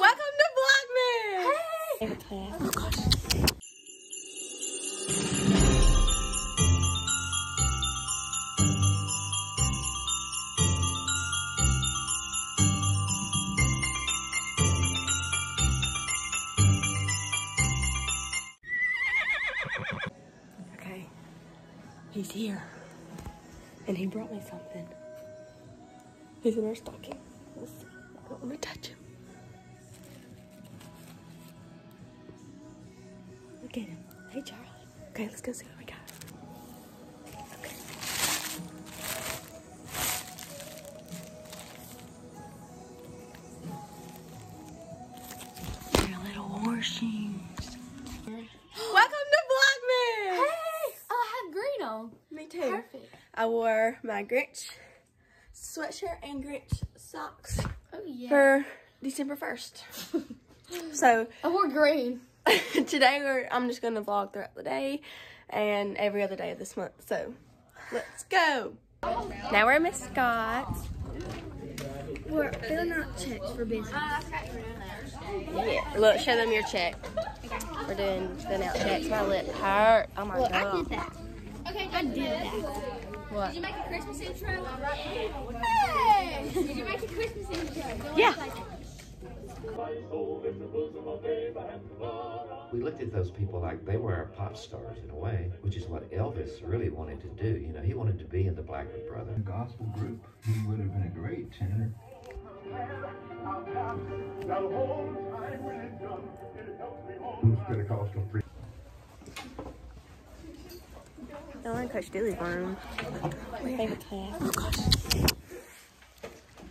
Welcome to Vlogmas! Hey! Oh gosh. Okay, he's here. And he brought me something. He's in our stocking. Let's see. I don't want to touch him. Look at him. Hey, Charlie. Okay, let's go see what we got. Okay. They're little horseshoes. Welcome to Vlogmas! Hey! Oh, I have green on. Me too. Perfect. I wore my Grinch sweatshirt and Grinch socks Oh, yeah. for December 1st. so I wore green. today we're, I'm just going to vlog throughout the day and every other day of this month. So let's go. Now we're at Miss Scott's. We're filling out checks for business. Yeah. Look, show them your check. We're doing filling out checks. My lip hurt. Oh my Look, I did that. Okay, I did that. What? Did you make a Christmas intro? Hey! Did you make a Christmas intro? Yeah. We looked at those people like they were our pop stars in a way, which is what Elvis really wanted to do. You know, he wanted to be in the Blackwood Brother. gospel group, he would have been a great tenor. Who's Pentecostal free? I want Coach Dilly's room. My favorite class. Oh gosh.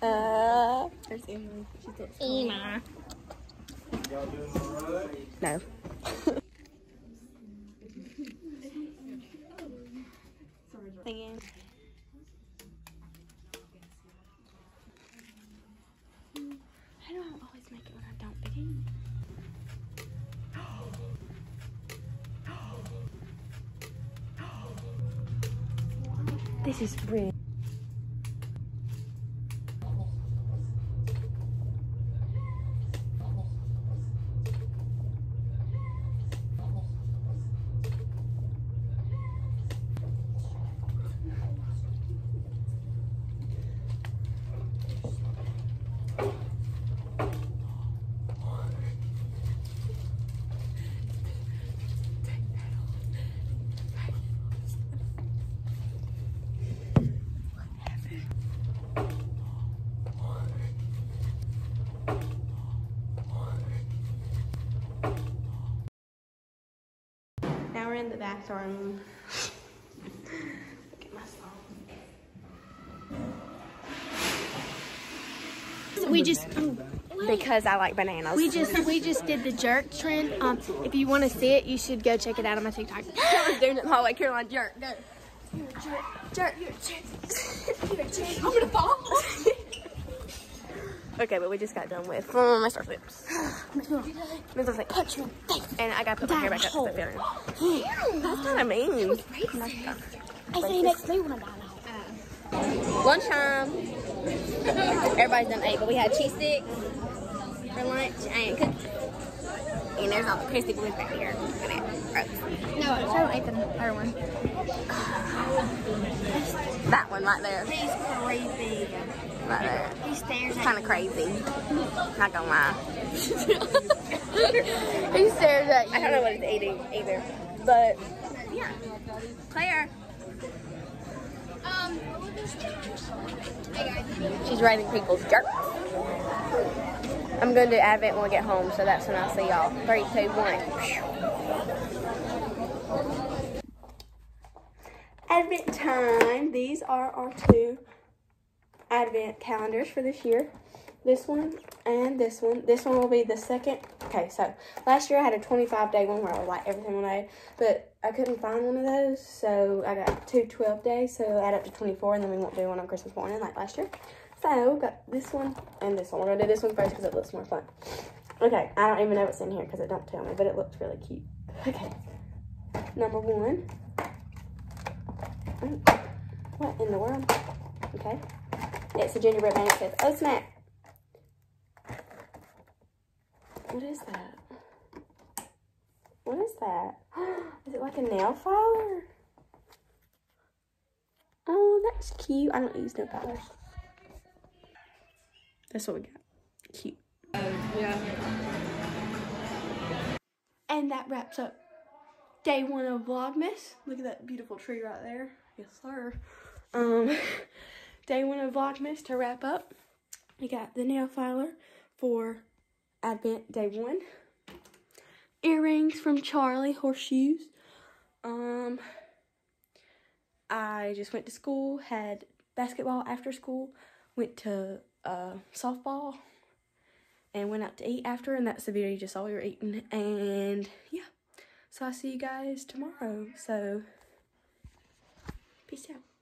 Uh, there's Emily. At No. Singing. How do I always make it when I don't begin? This is real. Now we're in the bathroom. Look at my song. We just Because I like bananas. we just we just did the jerk trend. Um, if you want to see it, you should go check it out on my TikTok. I was doing it the hallway Caroline jerk. Go. Jerk, you're a jerk. You're a jerk. I'm gonna fall. okay, but we just got done with um, my star flips. Like, Punch your face. and I gotta put my hair back up to the feeling. That's kind of mean. I say next me when I die now. Lunchtime. Everybody's done ate, but we had cheese sticks for lunch and cookies. And there's all the crispy boys back here. No, I don't eat the other one. That one right there. He's crazy. He stares It's kind of crazy. Not gonna lie. He stares at I don't know what it's eating either. But yeah. Claire. Um, She's writing people's dirt. I'm going to do Advent when we get home, so that's when I'll see y'all. Three, two, one. Advent time. These are our two Advent calendars for this year. This one and this one. This one will be the second. Okay, so last year I had a 25 day one where I would light everything one day, but I couldn't find one of those, so I got two 12 days, so add up to 24, and then we won't do one on Christmas morning like last year. So got this one and this one. We're gonna do this one first because it looks more fun. Okay, I don't even know what's in here because it don't tell me, but it looks really cute. Okay, number one. Mm, What in the world? Okay, it's a gingerbread man. It says, "Oh snap." What is that? What is that? Is it like a nail filer? Oh, that's cute. I don't use nail filers. That's what we got. Cute. Yeah. And that wraps up day one of Vlogmas. Look at that beautiful tree right there. Yes, sir. Um, day one of Vlogmas to wrap up. We got the nail filer for Advent day one. Earrings from Charlie, horseshoes. Um, I just went to school, had basketball after school, went to uh, softball, and went out to eat after, and that's the video you just saw we were eating. And yeah, so I'll see you guys tomorrow. So, peace out.